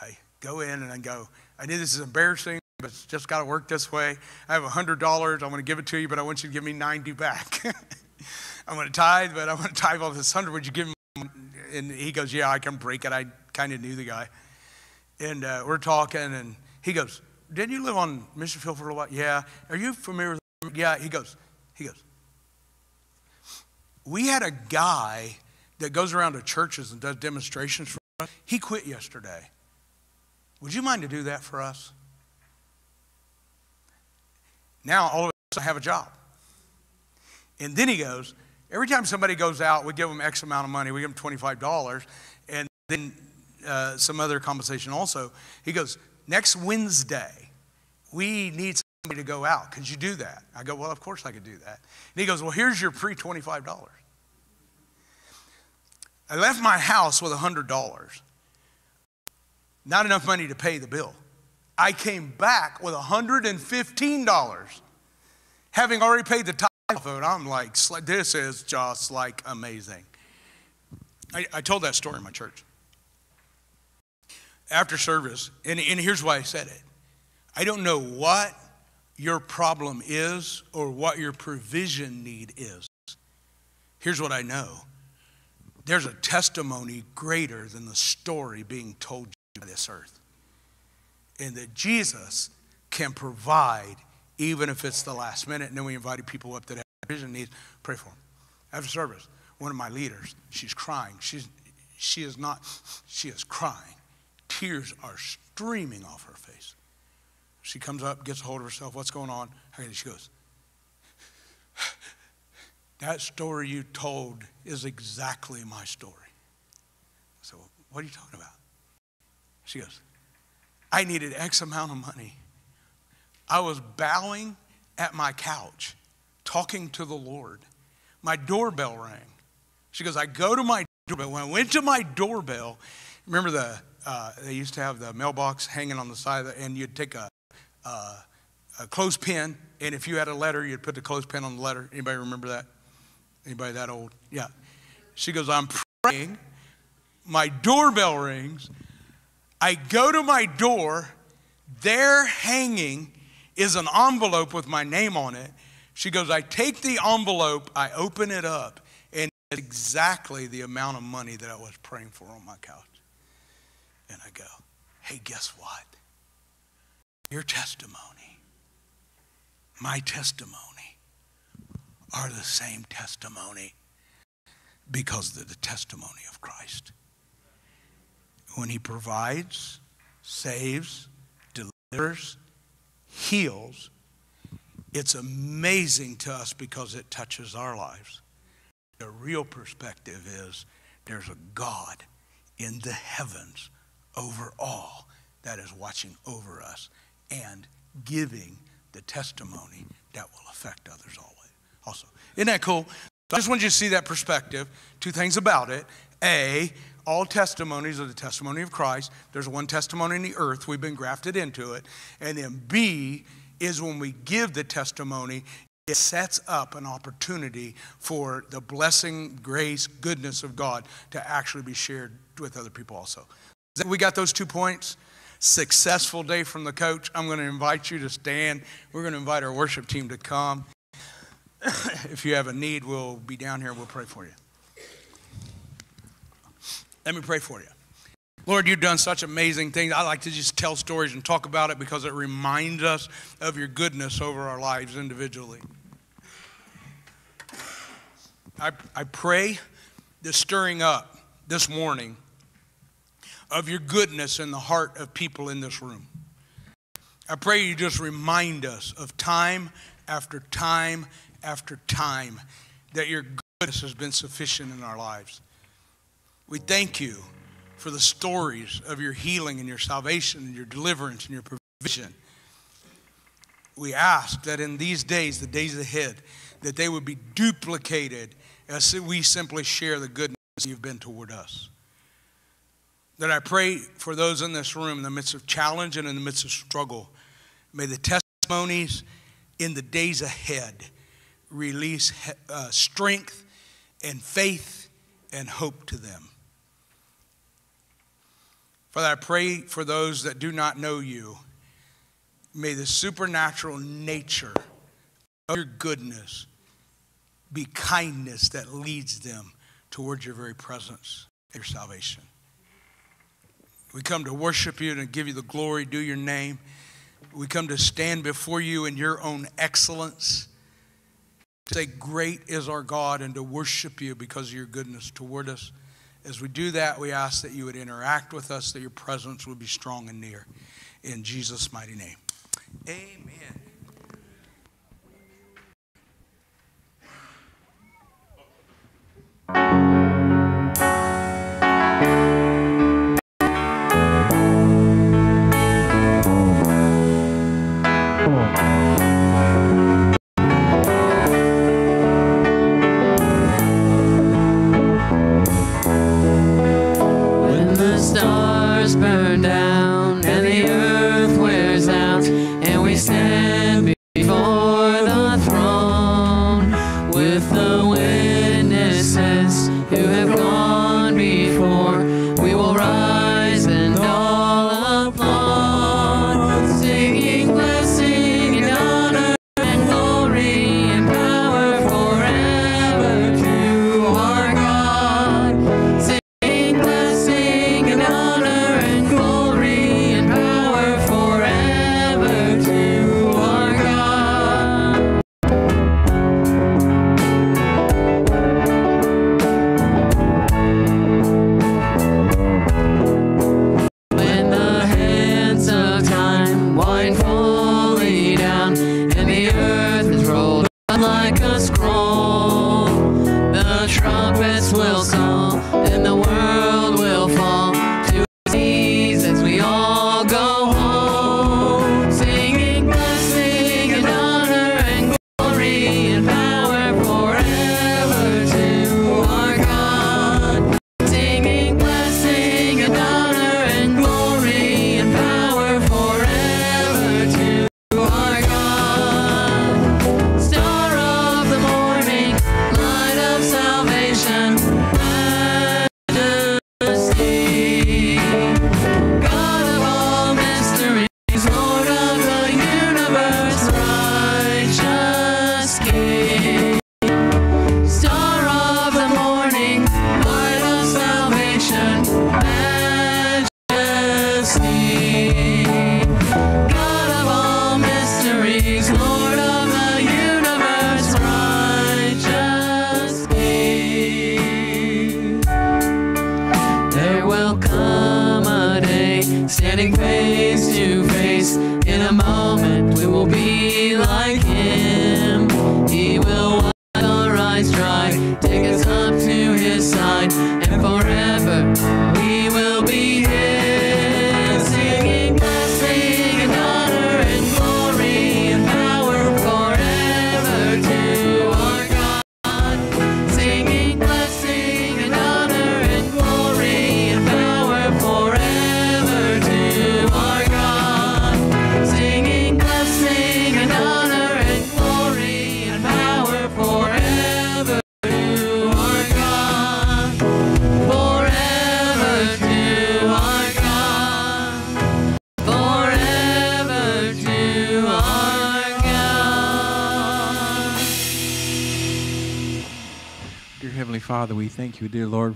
I go in and I go, I knew this is embarrassing, but it's just got to work this way. I have $100. I want to give it to you, but I want you to give me 90 back. I'm going to tithe, but I want to tithe all this 100. Would you give me? And he goes, Yeah, I can break it. I kind of knew the guy. And uh, we're talking, and he goes, Didn't you live on Mission Field for a while? Yeah. Are you familiar with Yeah. He goes, He goes, We had a guy that goes around to churches and does demonstrations for us, he quit yesterday. Would you mind to do that for us? Now, all of I have a job. And then he goes, every time somebody goes out, we give them X amount of money. We give them $25. And then uh, some other compensation also. He goes, next Wednesday, we need somebody to go out. Could you do that? I go, well, of course I could do that. And he goes, well, here's your pre $25. I left my house with $100. Not enough money to pay the bill. I came back with $115, having already paid the tithe of it. I'm like, this is just like amazing. I, I told that story in my church. After service, and, and here's why I said it I don't know what your problem is or what your provision need is. Here's what I know there's a testimony greater than the story being told by this earth and that Jesus can provide even if it's the last minute. And then we invited people up that have vision needs. Pray for them. After service, one of my leaders, she's crying. She's, she is not, she is crying. Tears are streaming off her face. She comes up, gets a hold of herself. What's going on? She goes, That story you told is exactly my story. So, what are you talking about? She goes, I needed X amount of money. I was bowing at my couch, talking to the Lord. My doorbell rang. She goes, I go to my doorbell. When I went to my doorbell, remember the uh, they used to have the mailbox hanging on the side, the, and you'd take a, uh, a clothespin, and if you had a letter, you'd put the clothespin on the letter. Anybody remember that? Anybody that old? Yeah. She goes, I'm praying. My doorbell rings. I go to my door, there hanging is an envelope with my name on it. She goes, I take the envelope, I open it up, and it's exactly the amount of money that I was praying for on my couch. And I go, hey, guess what? Your testimony, my testimony, are the same testimony because of the testimony of Christ when He provides, saves, delivers, heals, it's amazing to us because it touches our lives. The real perspective is there's a God in the heavens over all that is watching over us and giving the testimony that will affect others always. Also, isn't that cool? I just want you to see that perspective. Two things about it. A, all testimonies are the testimony of Christ. There's one testimony in the earth, we've been grafted into it. And then B is when we give the testimony, it sets up an opportunity for the blessing, grace, goodness of God to actually be shared with other people also. We got those two points. Successful day from the coach. I'm going to invite you to stand. We're going to invite our worship team to come. if you have a need, we'll be down here. We'll pray for you. Let me pray for you. Lord, you've done such amazing things. I like to just tell stories and talk about it because it reminds us of your goodness over our lives individually. I, I pray the stirring up this morning of your goodness in the heart of people in this room. I pray you just remind us of time after time after time that your goodness has been sufficient in our lives. We thank you for the stories of your healing and your salvation and your deliverance and your provision. We ask that in these days, the days ahead, that they would be duplicated as we simply share the goodness you've been toward us. That I pray for those in this room in the midst of challenge and in the midst of struggle. May the testimonies in the days ahead release uh, strength and faith and hope to them. Father, I pray for those that due not know you. May the supernatural nature of your goodness be kindness that leads them towards your very presence, your salvation. We come to worship you and give you the glory, do your name. We come to stand before you in your own excellence, say, Great is our God, and to worship you because of your goodness toward us. As we do that, we ask that you would interact with us, that your presence would be strong and near. In Jesus' mighty name. Amen. Amen.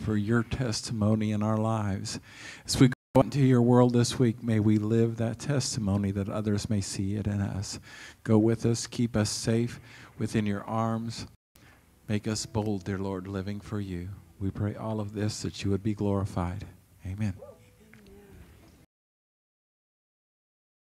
for your testimony in our lives. As we go into your world this week, may we live that testimony that others may see it in us. Go with us, keep us safe within your arms. Make us bold, dear Lord, living for you. We pray all of this that you would be glorified. Amen.